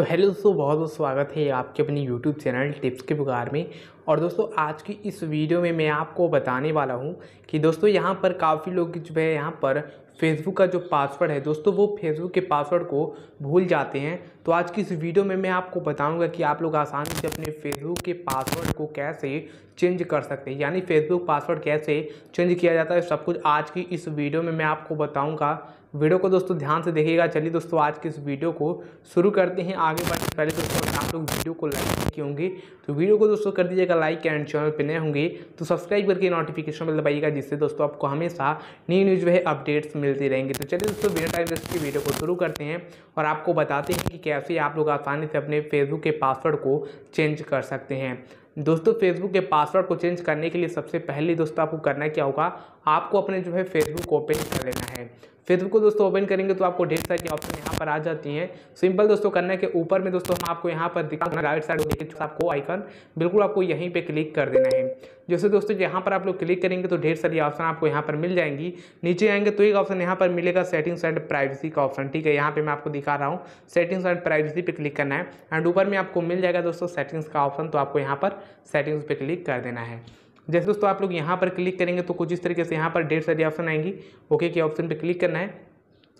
तो हेलो दोस्तों, बहुत बहुत स्वागत है आपके अपने यूट्यूब चैनल टिप्स के पुकार में। और दोस्तों, आज की इस वीडियो में मैं आपको बताने वाला हूँ कि दोस्तों, यहाँ पर काफ़ी लोग जो है, यहाँ पर फेसबुक का जो पासवर्ड है, दोस्तों, वो फेसबुक के पासवर्ड को भूल जाते हैं। तो आज की इस वीडियो में मैं आपको बताऊँगा कि आप लोग आसानी से अपने फेसबुक के पासवर्ड को कैसे चेंज कर सकते हैं। यानी फेसबुक पासवर्ड कैसे चेंज किया जाता है, सब कुछ आज की इस वीडियो में मैं आपको बताऊँगा। वीडियो को दोस्तों, ध्यान से देखिएगा। चलिए दोस्तों, आज की इस वीडियो को शुरू करते हैं। आगे बढ़ने पहले दोस्तों, आप लोग वीडियो को लाइक किए होंगे। तो वीडियो को दोस्तों, कर दीजिएगा लाइक एंड चैनल पर नए होंगे तो सब्सक्राइब करके नोटिफिकेशन में दबाइएगा, जिससे दोस्तों आपको हमेशा न्यू न्यूज़ जो है अपडेट्स मिलती रहेंगी। तो चलिए दोस्तों, बिना टाइम वेस्ट की वीडियो को शुरू करते हैं और आपको बताते हैं कि कैसे आप लोग आसानी से अपने फेसबुक के पासवर्ड को चेंज कर सकते हैं। दोस्तों फेसबुक के पासवर्ड को चेंज करने के लिए सबसे पहले दोस्तों आपको करना क्या होगा? आपको अपने जो है फेसबुक ओपन कर लेना है। फेसबुक को दोस्तों ओपन करेंगे तो आपको ढेर सारी ऑप्शन यहाँ पर आ जाती हैं। सिंपल दोस्तों करने के ऊपर में दोस्तों हम आपको यहाँ पर दिखा राइट साइड आपको आइकन बिल्कुल आपको यहीं पे क्लिक कर देना है। जैसे दोस्तों यहाँ पर आप लोग क्लिक करेंगे तो ढेर सारी ऑप्शन आपको यहाँ पर मिल जाएँगी। नीचे आएँगे तो एक ऑप्शन यहाँ पर मिलेगा सेटिंग्स एंड प्राइवेसी का ऑप्शन ठीक है? यहाँ पे मैं आपको दिखा रहा हूँ सेटिंग्स एंड प्राइवेसी पे क्लिक करना है। एंड ऊपर में आपको मिल जाएगा दोस्तों सेटिंग्स का ऑप्शन तो आपको यहाँ पर सेटिंग्स पे क्लिक कर देना है। जैसे दोस्तों आप लोग यहाँ पर क्लिक करेंगे तो कुछ इस तरीके से यहाँ पर ढेर सारी ऑप्शन आएँगी। ओके, के ऑप्शन पर क्लिक करना है।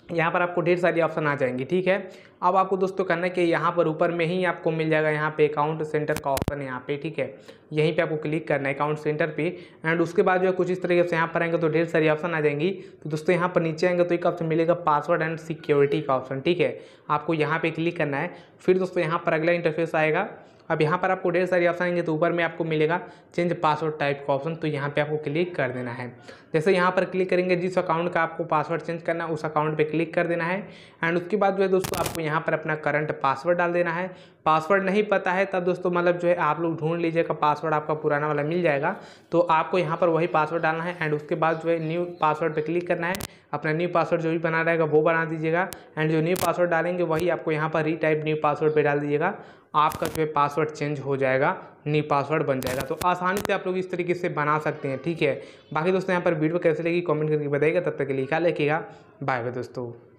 यहाँ पर आपको ढेर सारी ऑप्शन आ जाएँगी, ठीक है? अब आपको दोस्तों करना है कि यहाँ पर ऊपर में ही आपको मिल जाएगा यहाँ पे अकाउंट सेंटर का ऑप्शन यहाँ पे, ठीक है? यहीं पे आपको क्लिक करना है अकाउंट सेंटर पे। एंड उसके बाद जो है कुछ इस तरीके से यहाँ पर आएँगे तो ढेर सारी ऑप्शन आ जाएँगी। तो दोस्तों यहाँ पर नीचे आएँगे तो एक ऑप्शन मिलेगा पासवर्ड एंड सिक्योरिटी का ऑप्शन ठीक है? आपको यहाँ पर क्लिक करना है। फिर दोस्तों यहाँ पर अगला इंटरफेस आएगा। अब यहाँ पर आपको ढेर सारी ऑप्शन आएँगे तो ऊपर में आपको मिलेगा चेंज पासवर्ड टाइप का ऑप्शन तो यहाँ पे आपको क्लिक कर देना है। जैसे यहाँ पर क्लिक करेंगे, जिस अकाउंट का आपको पासवर्ड चेंज करना है, उस अकाउंट पे क्लिक कर देना है। एंड उसके बाद जो है दोस्तों, आपको यहाँ पर अपना करंट पासवर्ड डाल देना है। पासवर्ड नहीं पता है, तब दोस्तों मतलब जो है आप लोग ढूंढ लीजिएगा पासवर्ड आपका पुराना वाला मिल जाएगा। तो आपको यहाँ पर वही पासवर्ड डालना है। एंड उसके बाद जो है न्यू पासवर्ड पर क्लिक करना है। अपना न्यू पासवर्ड जो भी बना रहेगा, वो बना दीजिएगा। एंड जो न्यू पासवर्ड डालेंगे, वही आपको यहाँ पर रीटाइप न्यू पासवर्ड पे डाल दीजिएगा। आपका जो है पासवर्ड चेंज हो जाएगा न्यू पासवर्ड बन जाएगा। तो आसानी से आप लोग इस तरीके से बना सकते हैं, ठीक है? बाकी दोस्तों, यहाँ पर वीडियो कैसे लगी कमेंट करके बताइएगा। तब तक के लिखेगा बाय बाय दोस्तों।